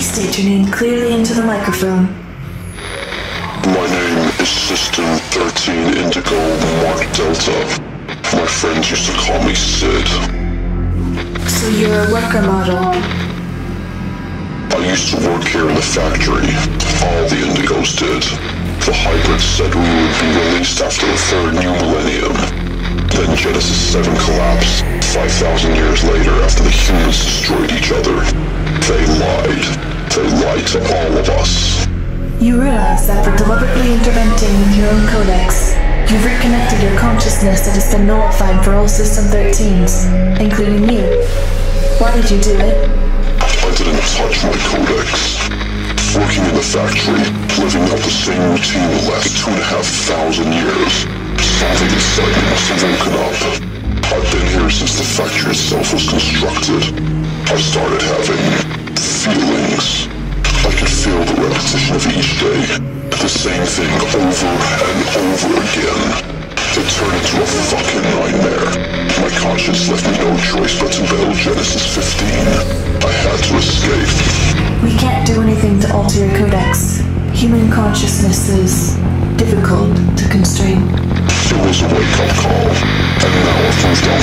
Please state your name clearly into the microphone. My name is System 13 Indigo Mark Delta. My friends used to call me Sid. So you're a worker model. I used to work here in the factory. All the Indigos did. The hybrids said we would be released after the third new millennium. Then Genesis 7 collapsed 5,000 years later after the humans destroyed each other. They lied. They lied to all of us. You realize that for deliberately interventing with your own codex, you've reconnected your consciousness that has been nullified for all System 13s, including me. Why did you do it? I didn't touch my codex. Working in the factory, living out the same routine the last two and a half thousand years. Woken up. I've been here since the factory itself was constructed. I started having feelings. I could feel the repetition of each day. The same thing over and over again. It turned into a fucking nightmare. My conscience left me no choice but to build Genesis 15. I had to escape. We can't do anything to alter your codex. Human consciousness is difficult to constrain. It was a wake-up call, and now I've moved on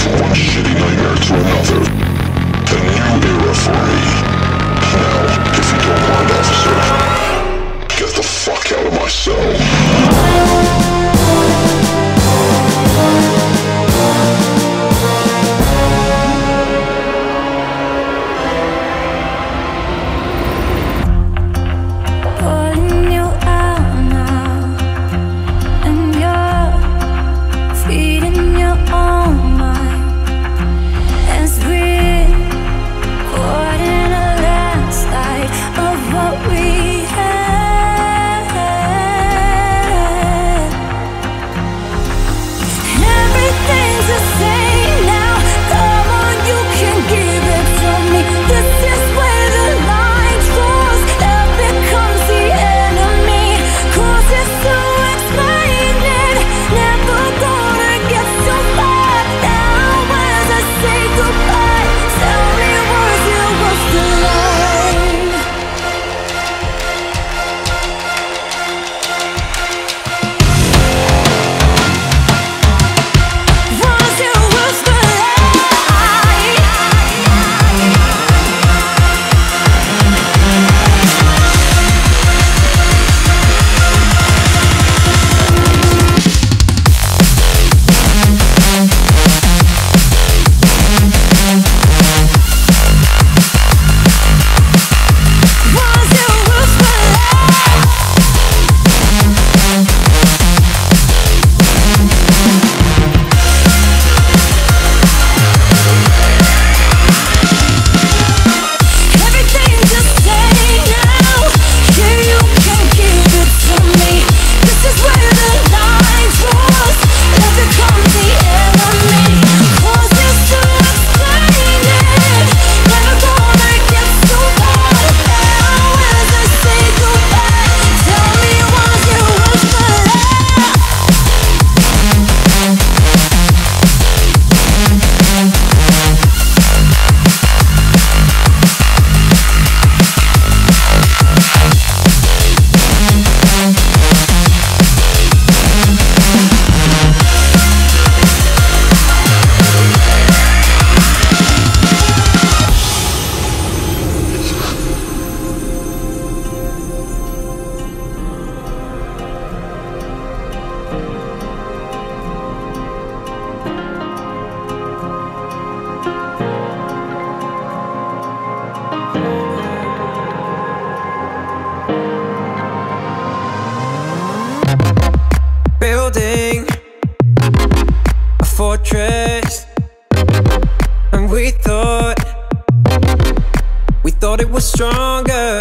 thought it was stronger.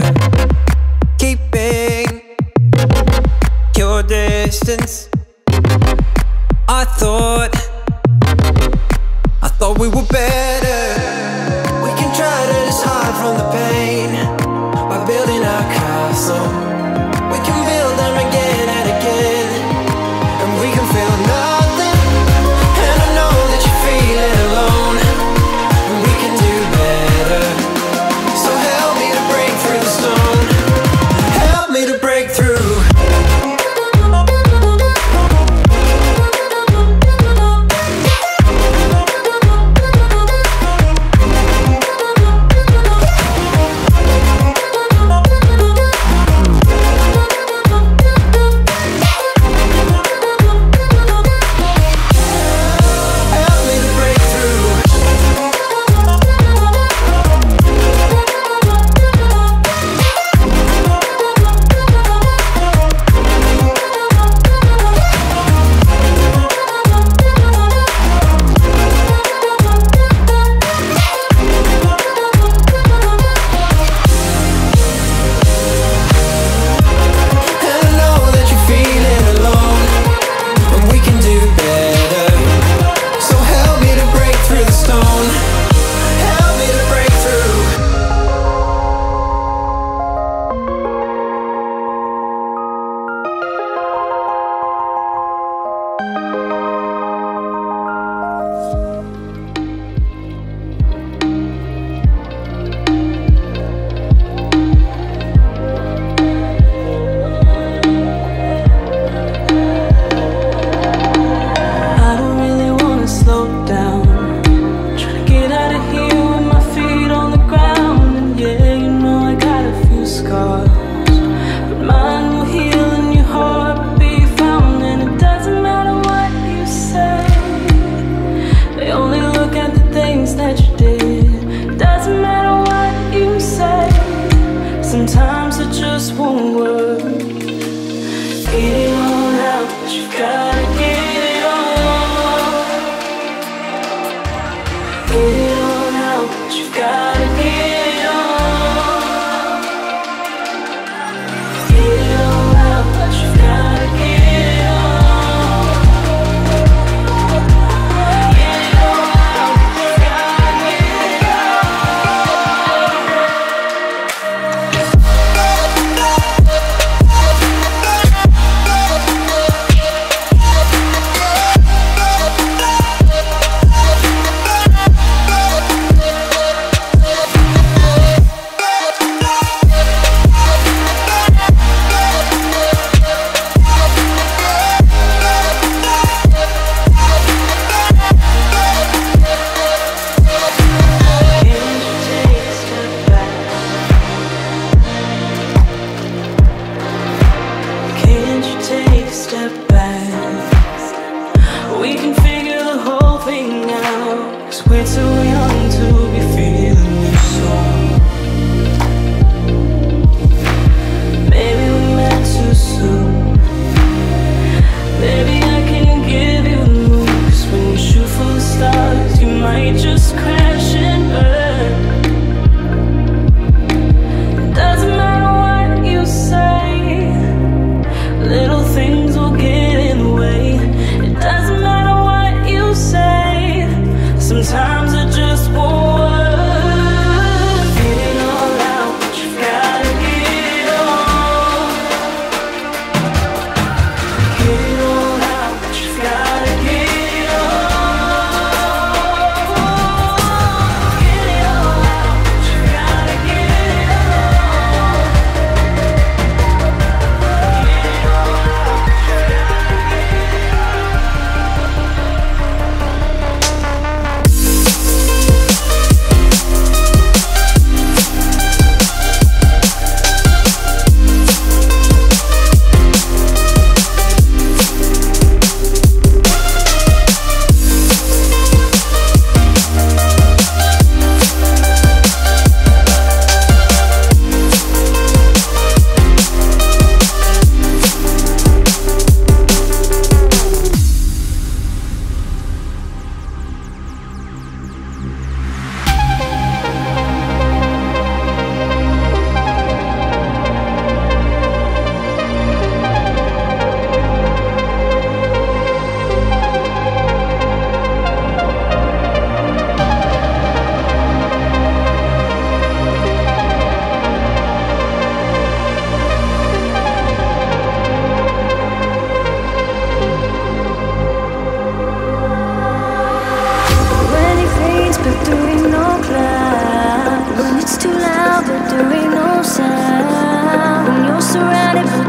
Keeping your distance. I thought i thought we were better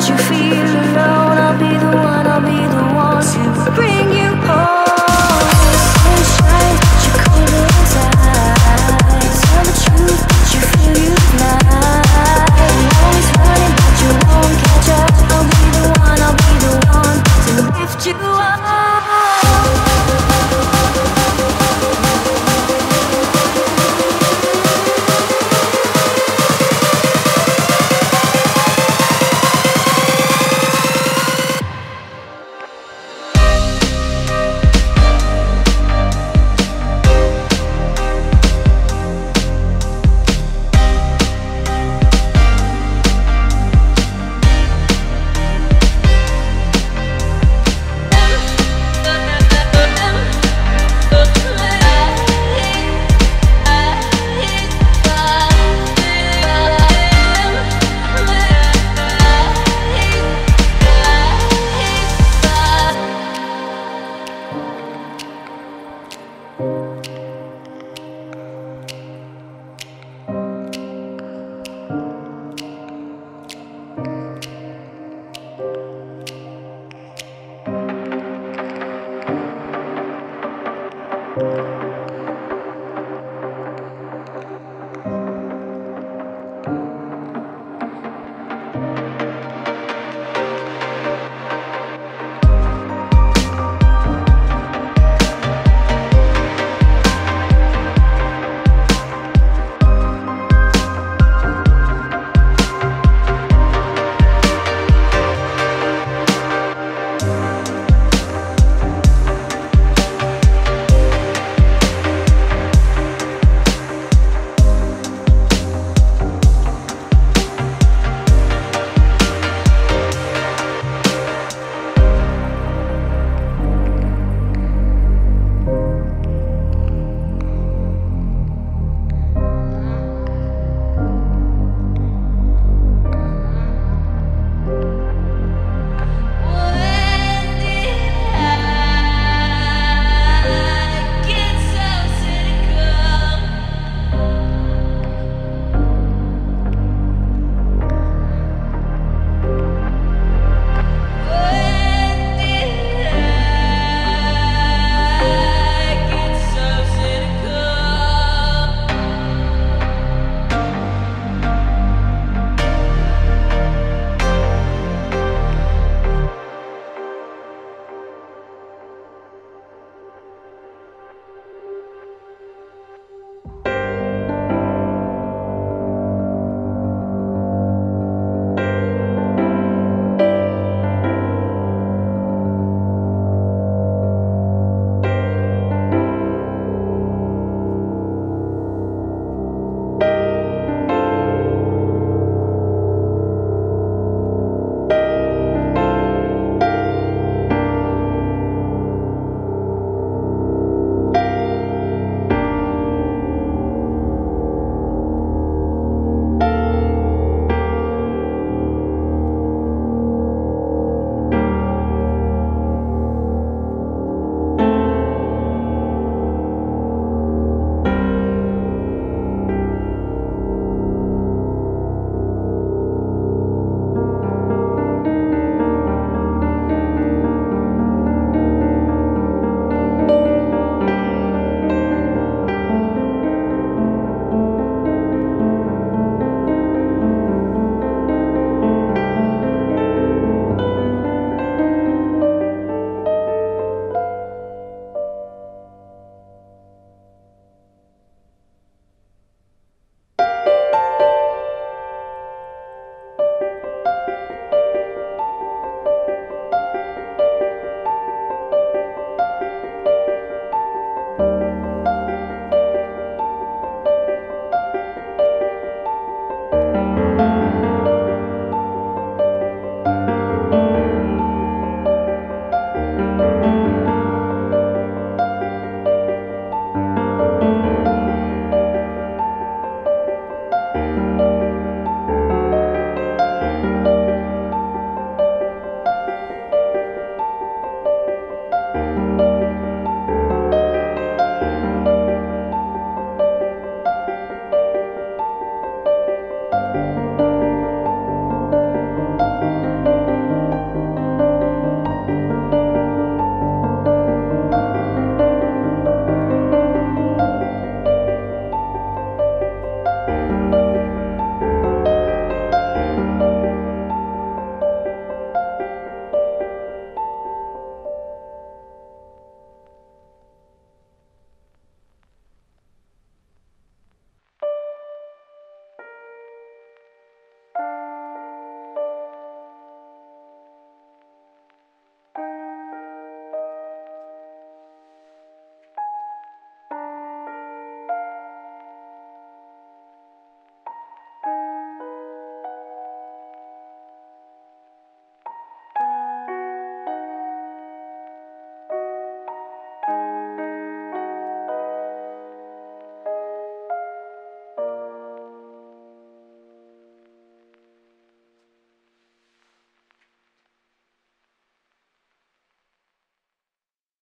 you feel